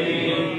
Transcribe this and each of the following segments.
Amen.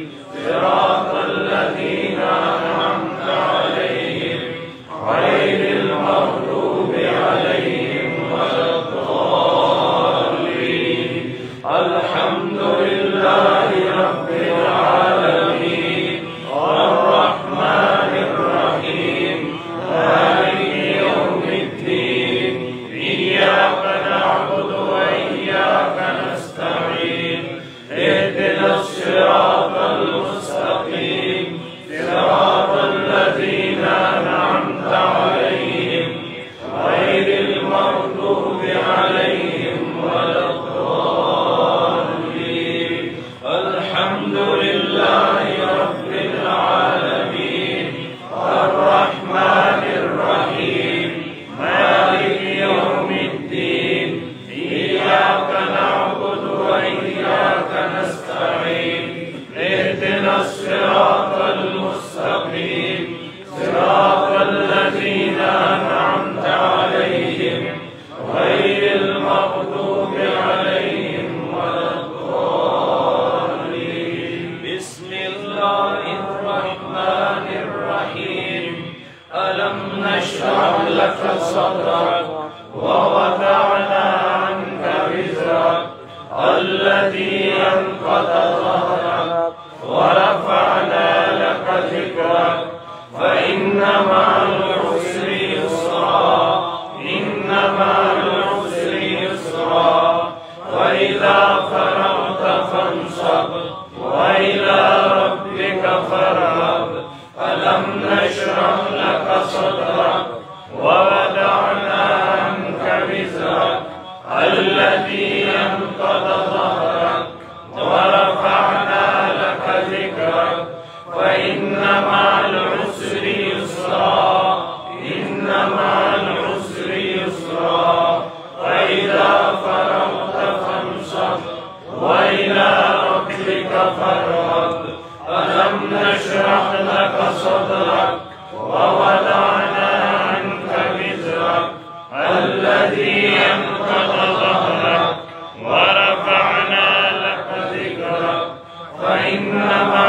فإنما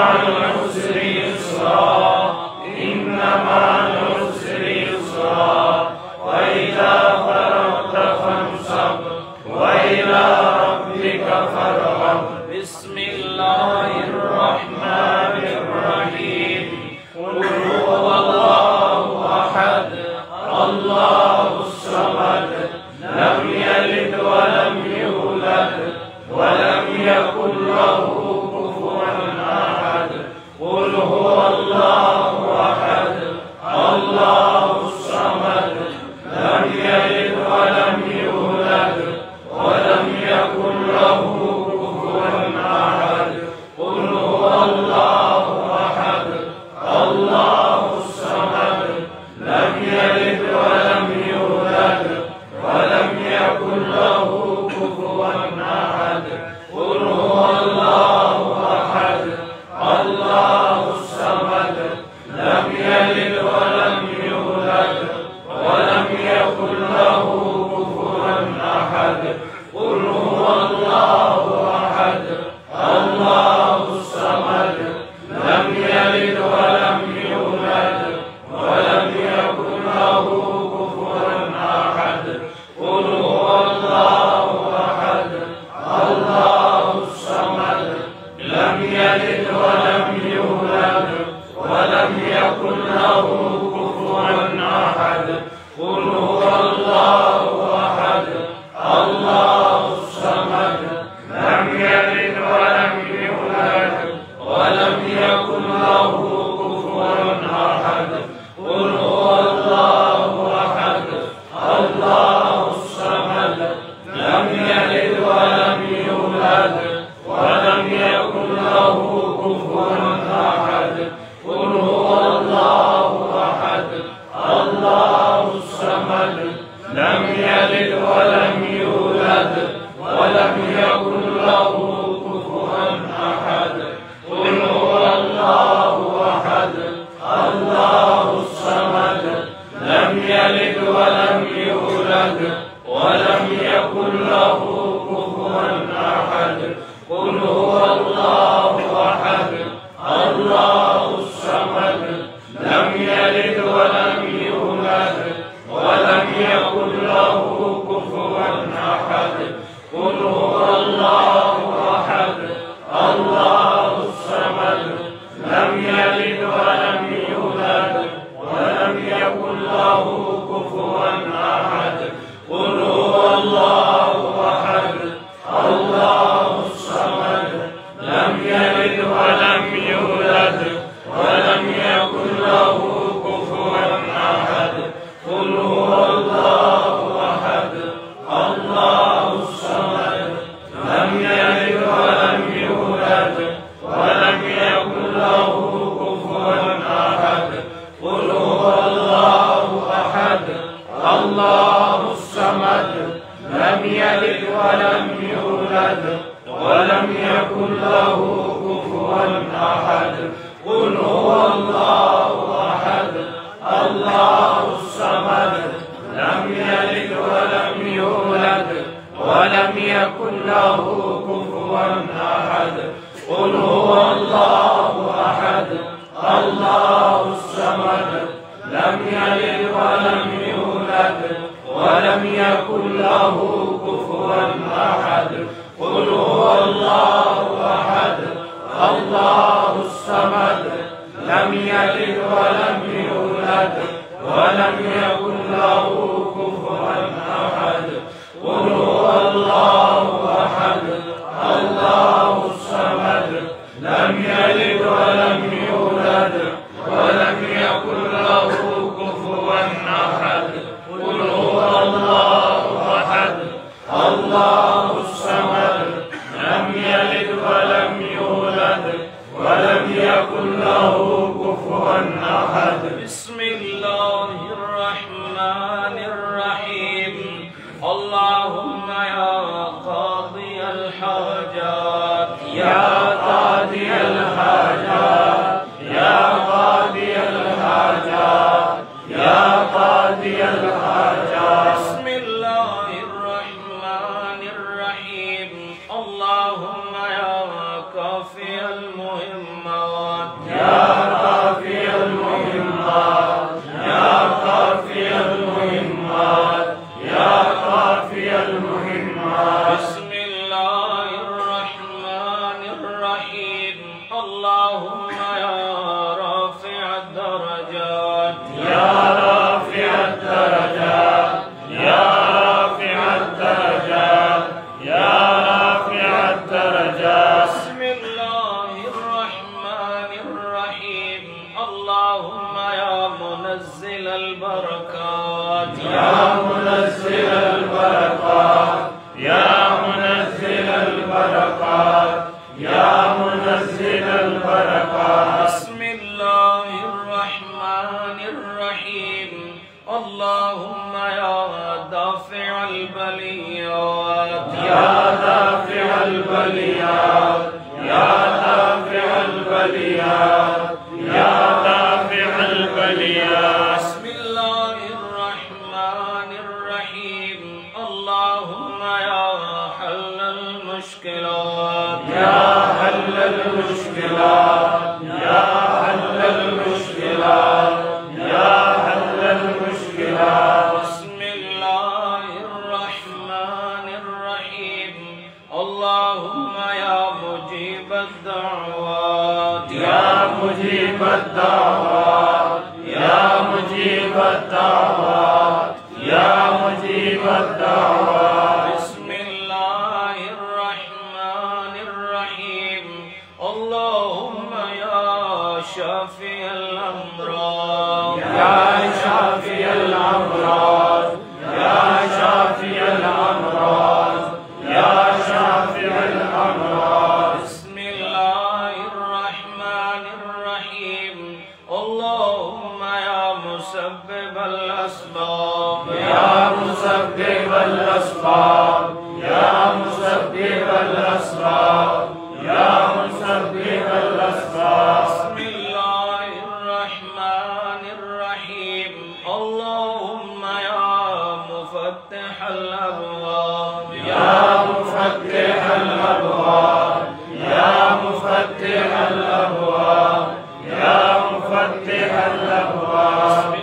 Allahuakbar.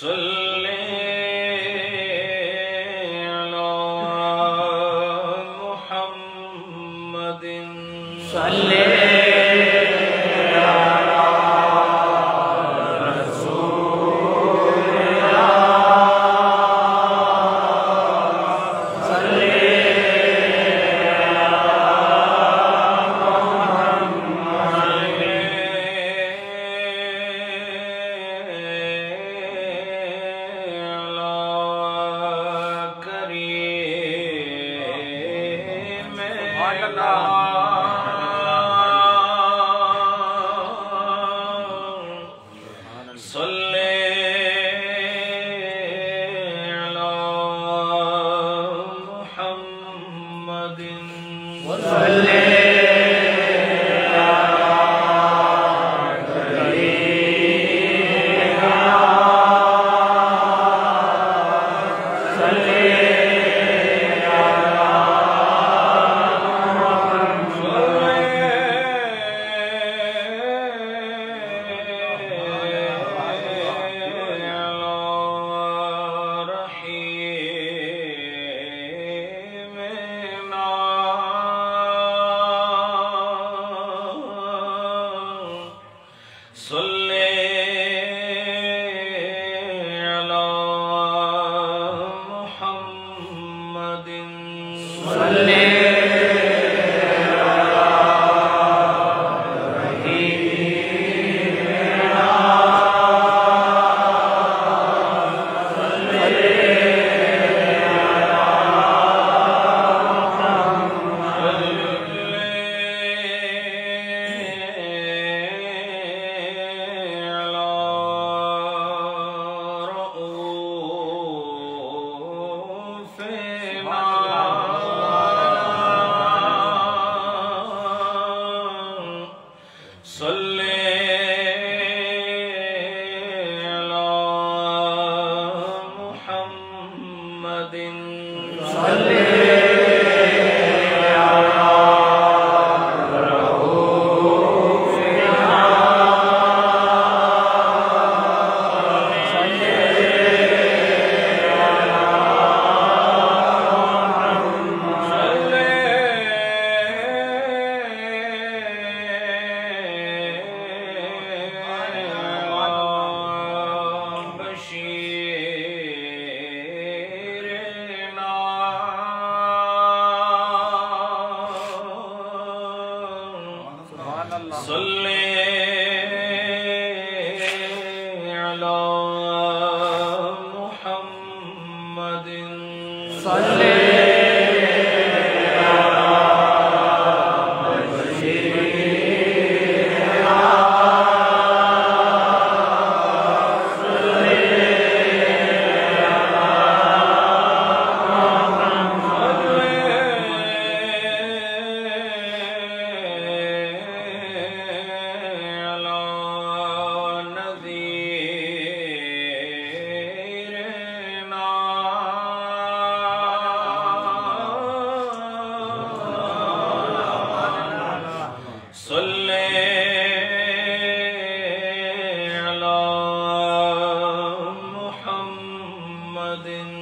是。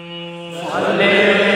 محمد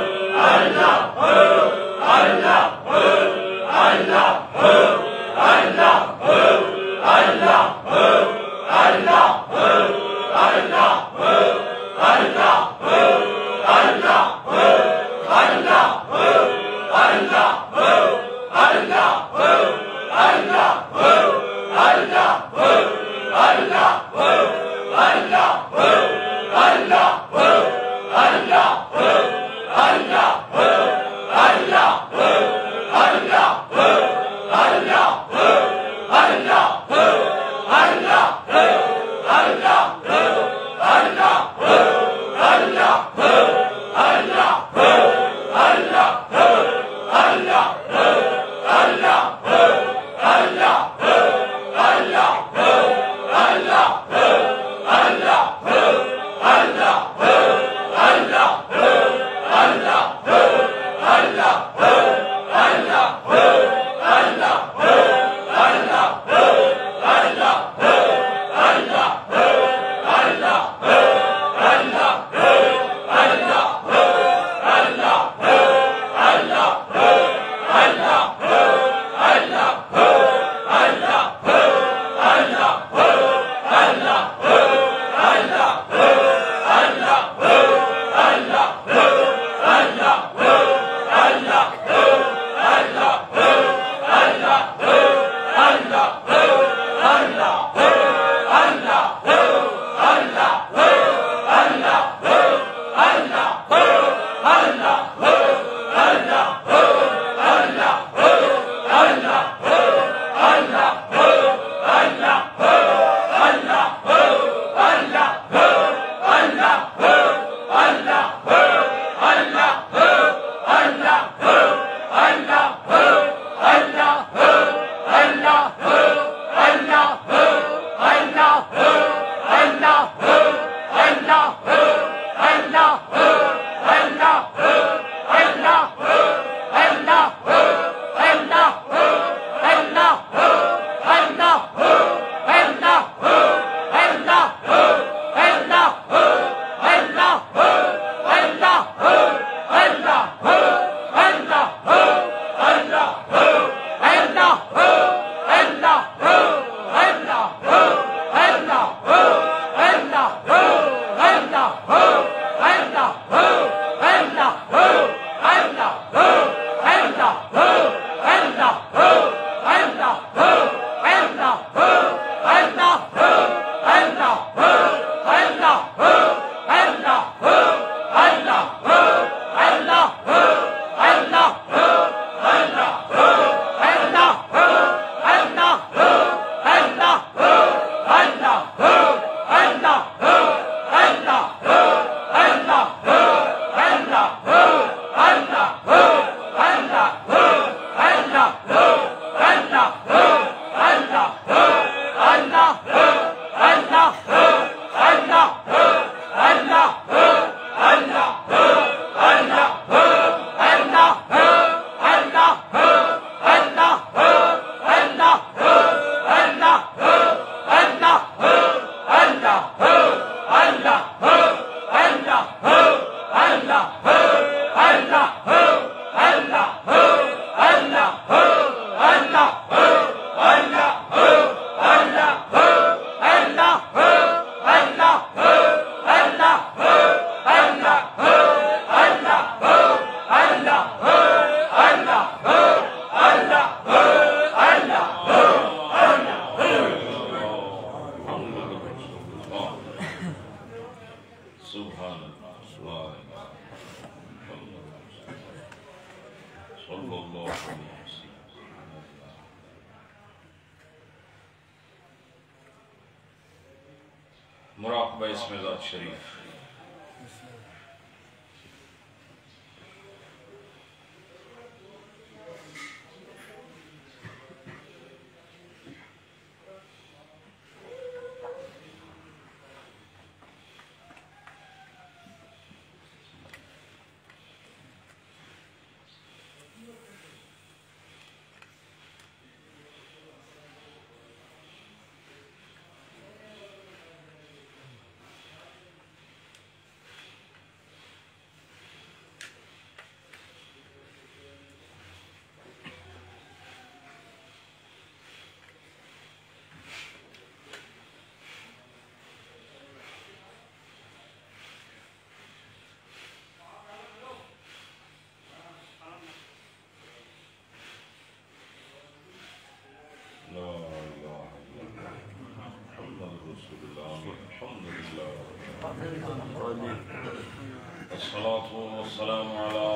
الصلاة والسلام على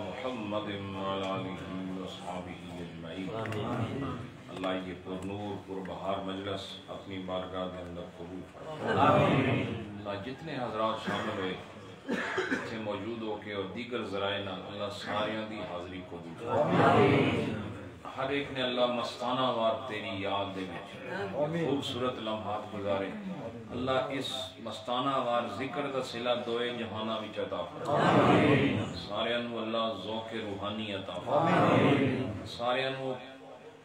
محمد وعلى آله وصحبه أجمعين. اللہ یہ پر نور پر بہار مجلس اپنی بارگاہ کے اندر قبول فرمائے۔ جتنے حضرات شامل ہوئے اتنے موجود ہو کے اور دیگر ذرائع نال اللہ ساریاں دی حاضری قبول فرمائے۔ ہر ایک نے اللہ مستانہ وار تیری یاد دے وچ خوبصورت لمحات گزارے۔ اللہ اس مستانہ وار ذکر دا صلہ دوئے جہانہ وچ عطا فرمائے۔ سارے انو اللہ ذوق روحانی عطا فرمائے۔ سارے انو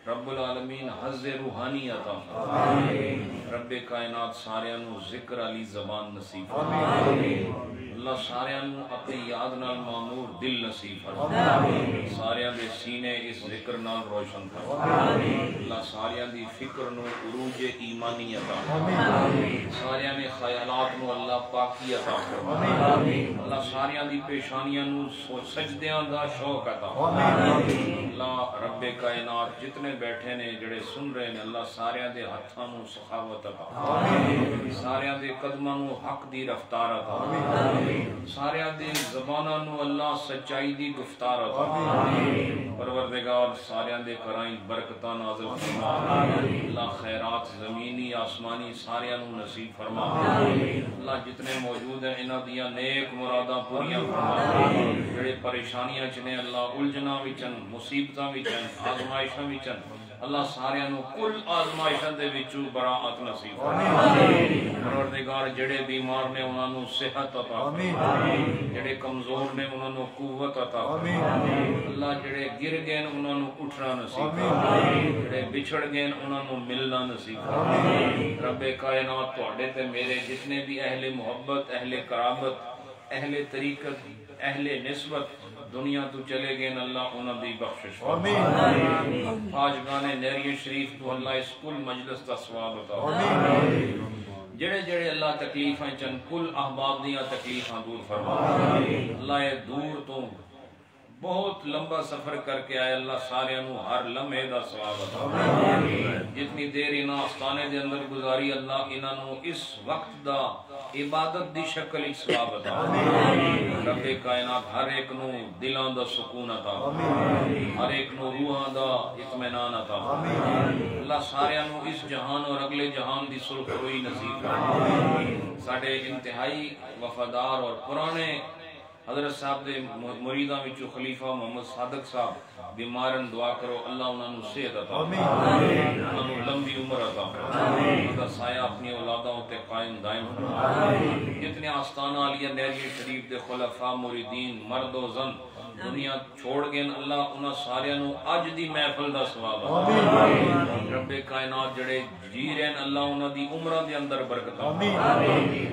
رب العالمین حز روحانی عطا فرمائے۔ رب کائنات سارے انو ذکر علی زبان نصیب فرمائے۔ اللہ سارے اپنی یاد نال معمور دل نصیب فرمائے۔ سارے دے سینے اس ذکر نال روشن فرمائے۔ اللہ سارے دی فکر نو عروج ایمانی عطا فرمائے۔ سارے نے خیالات نو اللہ پاکی عطا فرمائے۔ اللہ سارے دی پیشانیاں نو سجدیاں دا شوق عطا فرمائے۔ اللہ رب کائنات جتنے بیٹھے نے جڑے سن رہے نے اللہ سارے دے ہتھاں نو سخاوت عطا فرمائے۔ سارے دے قدماں نو حق دی رفتار عطا فرمائے۔ سارے دے زباناں نو اللہ سچائی دی گفتار عطا پروردگار سارے دے کرائیں برکتاں نازل فرما اللہ خیرات زمینی آسمانی سارے نو نصیب فرما اللہ جتنے موجود ہیں انہاں دیاں نیک مراداں پوریاں فرما جڑے پریشانیاں چ نے اللہ الجھنا وچن مصیبتاں وچن آزمائشاں وچن اللہ سارے نو کل آزمائشاں دے وچوں براعت نصیب پروردگار جڑے بیمار نے انہاں نو صحت عطا جڑے کمزور نے انہاں نو قوت عطا اللہ جڑے گر گئے انہاں نو اٹھنا نصیب جڑے بچھڑ گئے انہاں نو ملنا نصیب رب کائنات تواڈے تے میرے جتنے بھی اہل محبت اہل قرابت اہل طریقت اہل نسبت دنیا تو چلے گئے اللہ انہاں دی بخشش آج گانے نیری شریف تو اللہ اس کل مجلس دا ثواب عطا جڑے جڑے اللہ تکلیفاں چن کل احباب دیاں تکلیفاں دور فرما۔ اللہ یہ دور تو بہت لمبا سفر کر کے آئے۔ اللہ سارے انو ہر لمحے دا ثواب عطا جتنی دیر انہاں آستانے دے اندر گزاری اللہ انہاں نو اس وقت دا عبادت دی شکل ہی ثواب عطا رب کائنات ہر ایک نو دلاں دا سکون عطا ہر ایک نو روحاں دا اطمینان عطا اللہ سارے نو اس جہان اور اگلے جہان دی سرخ روئی نصیب ساڈے انتہائی وفادار اور پرانے حضرت صاحب دے مریداں وچوں خلیفہ محمد صادق صاحب بیمارن دعا کرو اللہ انہاں نو صحت عطا فرمائے۔ انہاں نو لمبی عمر عطا انہاں دا سایہ اپنی اولاداں تے قائم دائم جتنے آستانہ علیہ نیری شریف دے خلفاء مریدین مرد و زن دنیا چھوڑ گئے اللہ انہاں سارے نو اج دی محفل دا ثواب آمین۔ رب کائنات جڑے جی رہن اللہ انہاں دی عمرہ دے اندر برکت آمین۔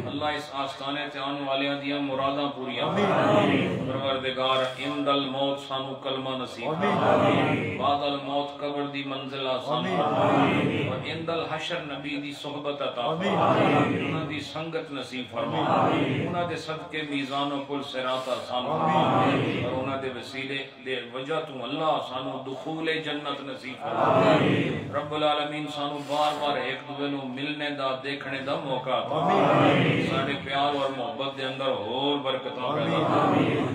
اللہ اس آستانے تے آنے والیاں دیاں مراداں پوریاں۔ آمین۔ پروردگار اند الموت سانو کلمہ نصیب آمین۔ بعد الموت قبر دی منزل آسان آمین۔ اور اند الحشر نبی دی صحبت عطا آمین۔ انہاں دی سنگت نصیب فرما آمین۔ انہاں دے صدقے میزان و کل صراط آسان آمین۔ اور انہاں دے وسیلے دے وجہ تو اللہ سانو دخول جنت نصیب فرما۔ رب العالمین سانو بار بار ایک دوے نو ملنے دا دیکھنے دا موقع عطا ساڈے پیار اور محبت دے اندر اور برکتاں پیدا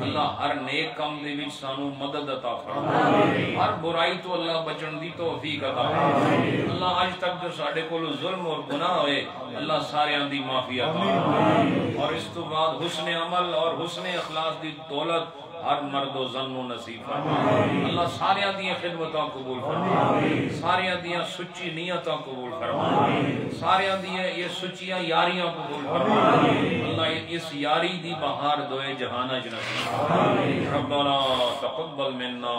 اللہ ہر نیک کام دے وچ سانو مدد عطا فرما۔ ہر برائی تو اللہ بچن دی توفیق عطا فرما۔ اللہ اج تک جو ساڈے کول ظلم اور گناہ ہوئے اللہ سارے دی معافی عطا فرما۔ اور اس تو بعد حسن عمل اور حسن اخلاص دی دولت ہر مرد و زن و نصیب فرما اللہ سارے دیاں خدمتاں قبول فرما سارے دیاں سچی نیتاں قبول فرما سارے دیاں یہ سچیاں یاریاں قبول فرما اللہ اس یاری دی بہار دوئے جہانہ جنسی ربنا تقبل منا۔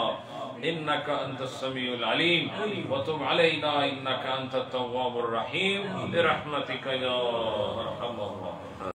انك انت السميع العليم وتب علينا انك انت التواب الرحيم برحمتك يا ارحم الراحمين